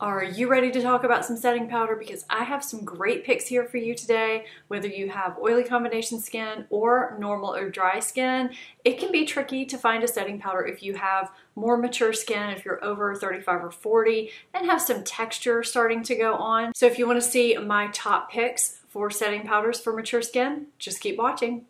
Are you ready to talk about some setting powder? Because I have some great picks here for you today. Whether you have oily combination skin or normal or dry skin, it can be tricky to find a setting powder if you have more mature skin, if you're over 35 or 40, and have some texture starting to go on. So if you wanna see my top picks for setting powders for mature skin, just keep watching.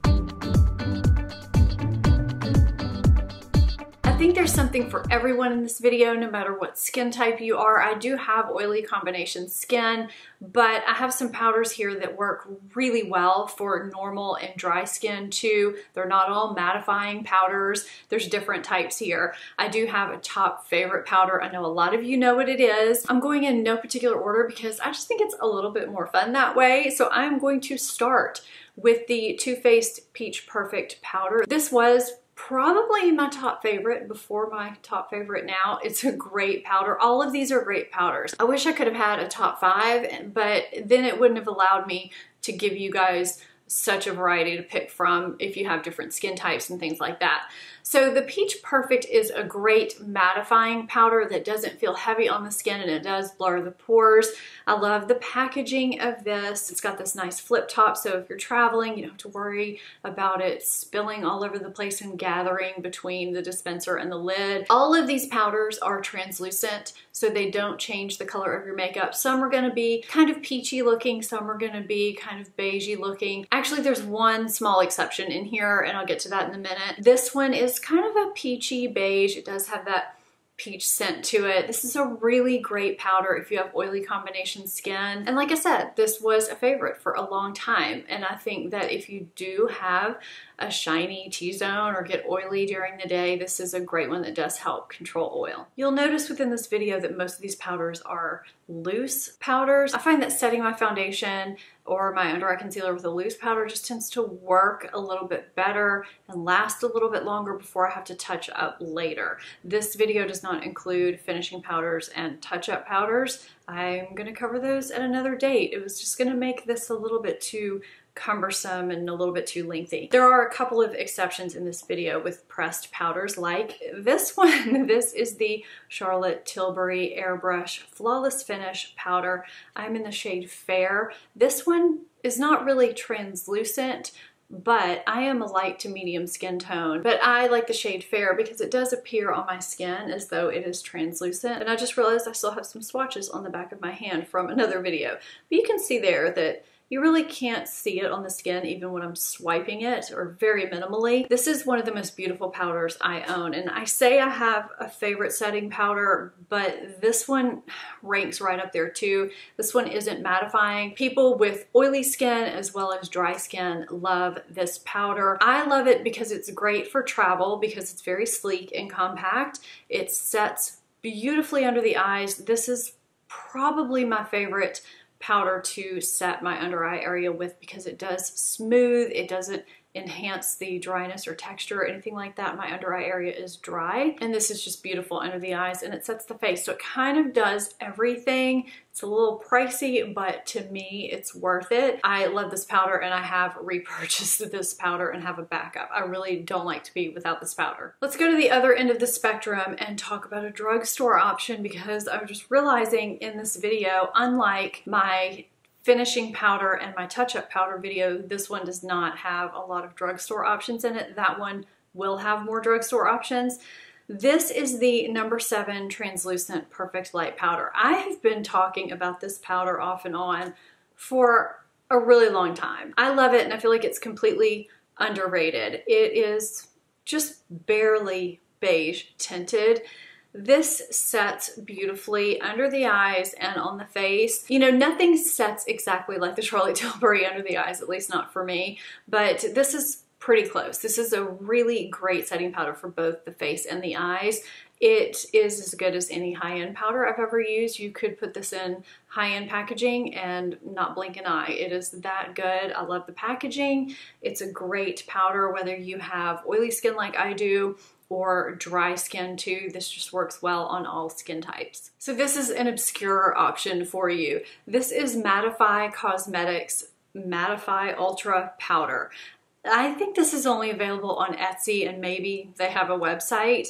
Think there's something for everyone in this video, no matter what skin type you are. I do have oily combination skin, but I have some powders here that work really well for normal and dry skin too. They're not all mattifying powders. There's different types here. I do have a top favorite powder. I know a lot of you know what it is. I'm going in no particular order because I just think it's a little bit more fun that way. So I'm going to start with the Too Faced Peach Perfect powder. This was probably my top favorite before my top favorite now. It's a great powder. All of these are great powders. I wish I could have had a top five, but then it wouldn't have allowed me to give you guys such a variety to pick from if you have different skin types and things like that. So the Peach Perfect is a great mattifying powder that doesn't feel heavy on the skin and it does blur the pores. I love the packaging of this. It's got this nice flip top so if you're traveling you don't have to worry about it spilling all over the place and gathering between the dispenser and the lid. All of these powders are translucent so they don't change the color of your makeup. Some are going to be kind of peachy looking, some are going to be kind of beigey looking. Actually there's one small exception in here and I'll get to that in a minute. This one is kind of a peachy beige. It does have that peach scent to it. This is a really great powder if you have oily combination skin. And like I said, this was a favorite for a long time. And I think that if you do have a shiny T-zone or get oily during the day, this is a great one that does help control oil. You'll notice within this video that most of these powders are loose powders. I find that setting my foundation or my under eye concealer with a loose powder just tends to work a little bit better and last a little bit longer before I have to touch up later. This video does not include finishing powders and touch-up powders. I'm gonna cover those at another date. It was just gonna make this a little bit too cumbersome and a little bit too lengthy. There are a couple of exceptions in this video with pressed powders like this one. this is the Charlotte Tilbury Airbrush Flawless Finish Powder. I'm in the shade Fair. This one is not really translucent, but I am a light to medium skin tone. But I like the shade Fair because it does appear on my skin as though it is translucent. And I just realized I still have some swatches on the back of my hand from another video. But you can see there that you really can't see it on the skin even when I'm swiping it or very minimally. This is one of the most beautiful powders I own and I say I have a favorite setting powder but this one ranks right up there too. This one isn't mattifying. People with oily skin as well as dry skin love this powder. I love it because it's great for travel because it's very sleek and compact. It sets beautifully under the eyes. This is probably my favorite powder to set my under eye area with because it does smooth, it doesn't enhance the dryness or texture or anything like that. My under eye area is dry and this is just beautiful under the eyes and it sets the face. So it kind of does everything. It's a little pricey, but to me, it's worth it. I love this powder and I have repurchased this powder and have a backup. I really don't like to be without this powder. Let's go to the other end of the spectrum and talk about a drugstore option because I was just realizing in this video, unlike my finishing powder and my touch-up powder video, this one does not have a lot of drugstore options in it. That one will have more drugstore options. This is the number seven translucent perfect light powder. I have been talking about this powder off and on for a really long time. I love it and I feel like it's completely underrated. It is just barely beige tinted this sets beautifully under the eyes and on the face. You know, nothing sets exactly like the Charlotte Tilbury under the eyes, at least not for me, but this is pretty close. This is a really great setting powder for both the face and the eyes. It is as good as any high-end powder I've ever used. You could put this in high-end packaging and not blink an eye. It is that good. I love the packaging. It's a great powder whether you have oily skin like I do or dry skin too. This just works well on all skin types. So this is an obscure option for you. This is Mattify Cosmetics Mattify Ultra Powder. I think this is only available on Etsy and maybe they have a website.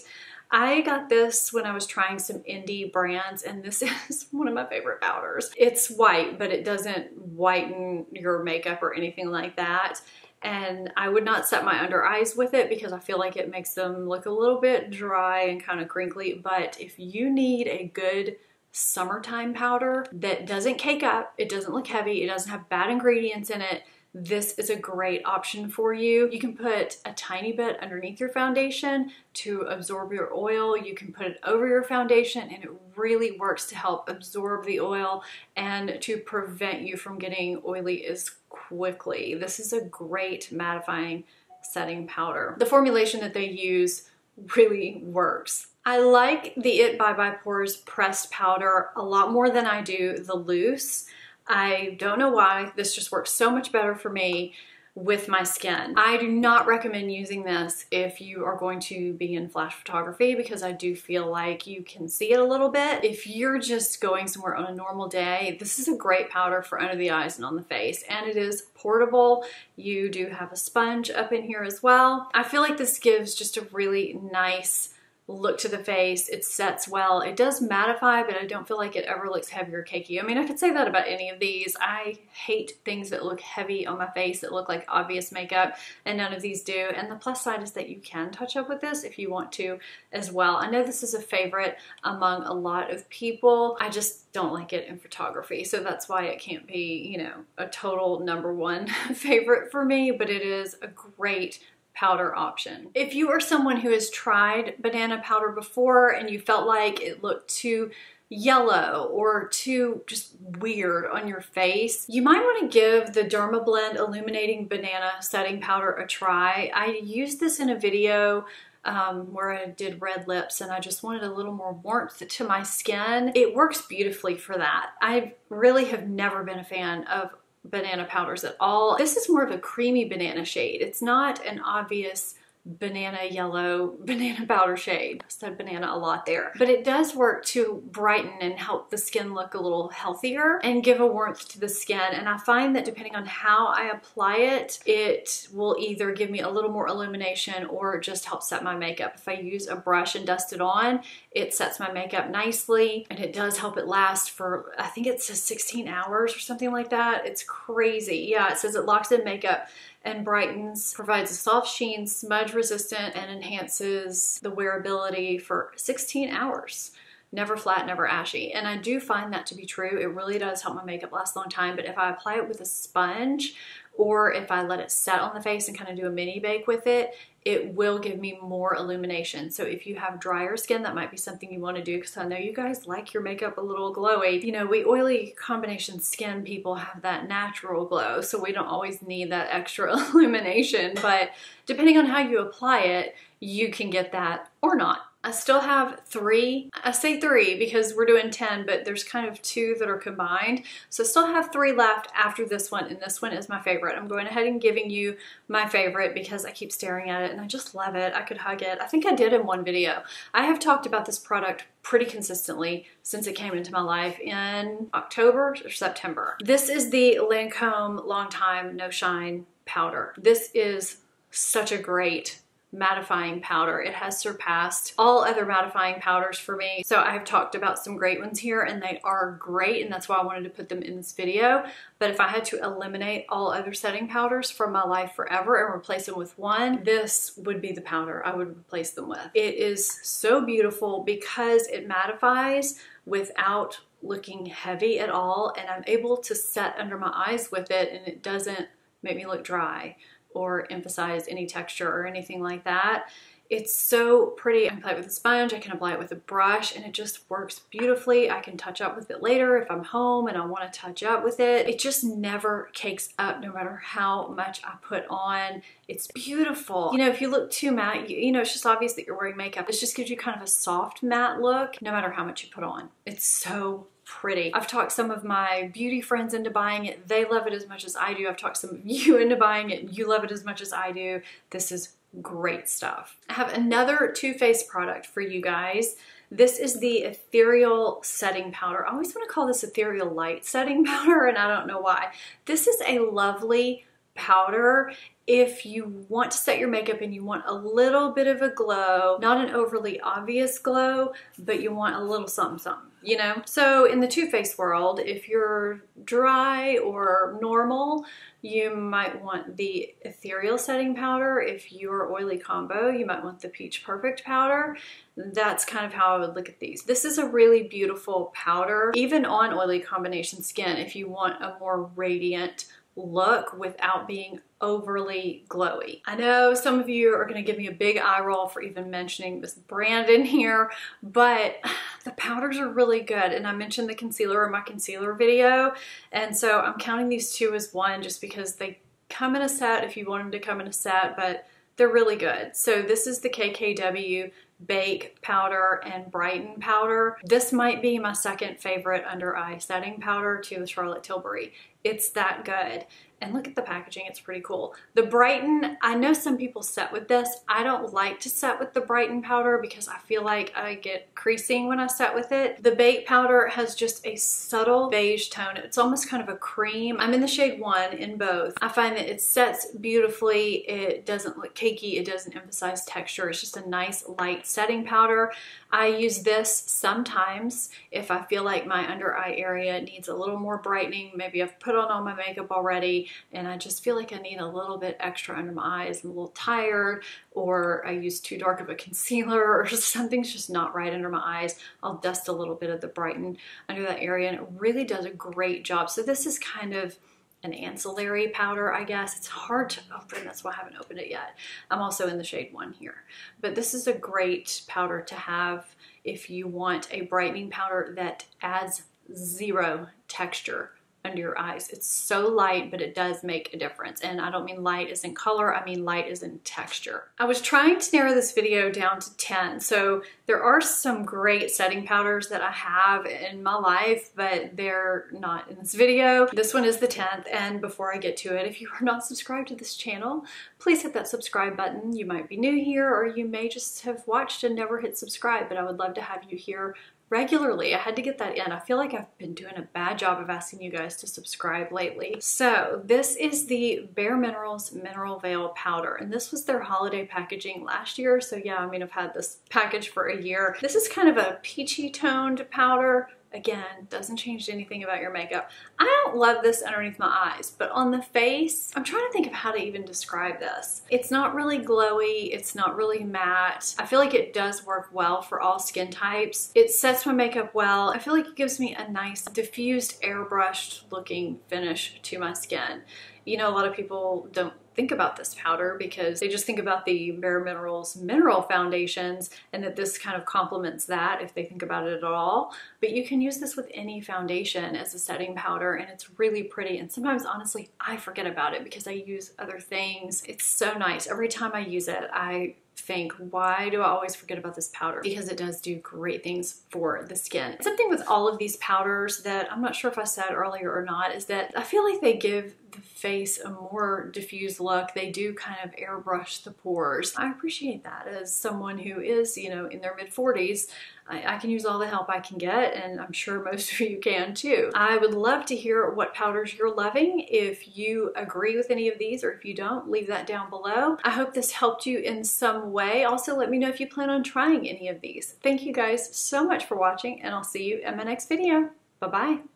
I got this when I was trying some indie brands and this is one of my favorite powders. It's white, but it doesn't whiten your makeup or anything like that and I would not set my under eyes with it because I feel like it makes them look a little bit dry and kind of crinkly. But if you need a good summertime powder that doesn't cake up, it doesn't look heavy, it doesn't have bad ingredients in it, this is a great option for you. You can put a tiny bit underneath your foundation to absorb your oil. You can put it over your foundation and it really works to help absorb the oil and to prevent you from getting oily as quickly. This is a great mattifying setting powder. The formulation that they use really works. I like the It Bye Bye Pores pressed powder a lot more than I do the loose. I don't know why. This just works so much better for me with my skin. I do not recommend using this if you are going to be in flash photography because I do feel like you can see it a little bit. If you're just going somewhere on a normal day, this is a great powder for under the eyes and on the face and it is portable. You do have a sponge up in here as well. I feel like this gives just a really nice look to the face. It sets well. It does mattify, but I don't feel like it ever looks heavy or cakey. I mean, I could say that about any of these. I hate things that look heavy on my face that look like obvious makeup, and none of these do. And the plus side is that you can touch up with this if you want to as well. I know this is a favorite among a lot of people. I just don't like it in photography, so that's why it can't be, you know, a total number one favorite for me, but it is a great powder option. If you are someone who has tried banana powder before and you felt like it looked too yellow or too just weird on your face, you might want to give the Dermablend Illuminating Banana Setting Powder a try. I used this in a video um, where I did red lips and I just wanted a little more warmth to my skin. It works beautifully for that. I really have never been a fan of banana powders at all. This is more of a creamy banana shade. It's not an obvious banana yellow banana powder shade. I said banana a lot there. But it does work to brighten and help the skin look a little healthier and give a warmth to the skin. And I find that depending on how I apply it, it will either give me a little more illumination or just help set my makeup. If I use a brush and dust it on, it sets my makeup nicely and it does help it last for, I think it says 16 hours or something like that. It's crazy. Yeah, it says it locks in makeup and brightens, provides a soft sheen, smudge resistant, and enhances the wearability for 16 hours never flat, never ashy. And I do find that to be true. It really does help my makeup last a long time. But if I apply it with a sponge or if I let it set on the face and kind of do a mini bake with it, it will give me more illumination. So if you have drier skin, that might be something you want to do because I know you guys like your makeup a little glowy. You know, we oily combination skin people have that natural glow, so we don't always need that extra illumination. But depending on how you apply it, you can get that or not. I still have three. I say three because we're doing 10, but there's kind of two that are combined. So I still have three left after this one, and this one is my favorite. I'm going ahead and giving you my favorite because I keep staring at it and I just love it. I could hug it. I think I did in one video. I have talked about this product pretty consistently since it came into my life in October or September. This is the Lancome Long Time No Shine powder. This is such a great mattifying powder. It has surpassed all other mattifying powders for me. So I've talked about some great ones here and they are great and that's why I wanted to put them in this video. But if I had to eliminate all other setting powders from my life forever and replace them with one, this would be the powder I would replace them with. It is so beautiful because it mattifies without looking heavy at all and I'm able to set under my eyes with it and it doesn't make me look dry or emphasize any texture or anything like that. It's so pretty. I can apply it with a sponge, I can apply it with a brush, and it just works beautifully. I can touch up with it later if I'm home and I want to touch up with it. It just never cakes up no matter how much I put on. It's beautiful. You know, if you look too matte, you, you know, it's just obvious that you're wearing makeup. It just gives you kind of a soft matte look no matter how much you put on. It's so pretty. I've talked some of my beauty friends into buying it. They love it as much as I do. I've talked some of you into buying it. You love it as much as I do. This is great stuff. I have another Too Faced product for you guys. This is the Ethereal Setting Powder. I always want to call this Ethereal Light Setting Powder, and I don't know why. This is a lovely powder if you want to set your makeup and you want a little bit of a glow, not an overly obvious glow, but you want a little something something, you know? So in the Too Faced world, if you're dry or normal, you might want the ethereal setting powder. If you're oily combo, you might want the Peach Perfect powder. That's kind of how I would look at these. This is a really beautiful powder, even on oily combination skin, if you want a more radiant look without being overly glowy. I know some of you are gonna give me a big eye roll for even mentioning this brand in here, but the powders are really good. And I mentioned the concealer in my concealer video. And so I'm counting these two as one just because they come in a set if you want them to come in a set, but they're really good. So this is the KKW Bake powder and Brighten powder. This might be my second favorite under eye setting powder to the Charlotte Tilbury. It's that good. And look at the packaging, it's pretty cool. The Brighten, I know some people set with this. I don't like to set with the Brighten powder because I feel like I get creasing when I set with it. The Bake powder has just a subtle beige tone. It's almost kind of a cream. I'm in the shade one in both. I find that it sets beautifully. It doesn't look cakey. It doesn't emphasize texture. It's just a nice light setting powder. I use this sometimes if I feel like my under eye area needs a little more brightening. Maybe I've put on all my makeup already and I just feel like I need a little bit extra under my eyes. I'm a little tired or I use too dark of a concealer or something's just not right under my eyes. I'll dust a little bit of the brighten under that area and it really does a great job. So this is kind of an ancillary powder, I guess. It's hard to open, that's why I haven't opened it yet. I'm also in the shade one here. But this is a great powder to have if you want a brightening powder that adds zero texture under your eyes. It's so light, but it does make a difference. And I don't mean light as in color, I mean light as in texture. I was trying to narrow this video down to 10. So there are some great setting powders that I have in my life, but they're not in this video. This one is the 10th. And before I get to it, if you are not subscribed to this channel, please hit that subscribe button. You might be new here or you may just have watched and never hit subscribe, but I would love to have you here regularly. I had to get that in. I feel like I've been doing a bad job of asking you guys to subscribe lately. So this is the Bare Minerals Mineral Veil Powder, and this was their holiday packaging last year. So yeah, I mean, I've had this package for a year. This is kind of a peachy toned powder. Again, doesn't change anything about your makeup. I don't love this underneath my eyes, but on the face, I'm trying to think of how to even describe this. It's not really glowy, it's not really matte. I feel like it does work well for all skin types. It sets my makeup well. I feel like it gives me a nice diffused airbrushed looking finish to my skin. You know, a lot of people don't think about this powder because they just think about the Bare Minerals mineral foundations and that this kind of complements that if they think about it at all. But you can use this with any foundation as a setting powder and it's really pretty. And sometimes honestly, I forget about it because I use other things. It's so nice. Every time I use it, I think, why do I always forget about this powder? Because it does do great things for the skin. Something with all of these powders that I'm not sure if I said earlier or not is that I feel like they give the face a more diffused look. They do kind of airbrush the pores. I appreciate that as someone who is, you know, in their mid 40s. I, I, can use all the help I can get, and I'm sure most of you can too. I would love to hear what powders you're loving. If you agree with any of these, or if you don't, leave that down below. I hope this helped you in some way. Also, let me know if you plan on trying any of these. Thank you guys so much for watching, and I'll see you in my next video. Bye-bye.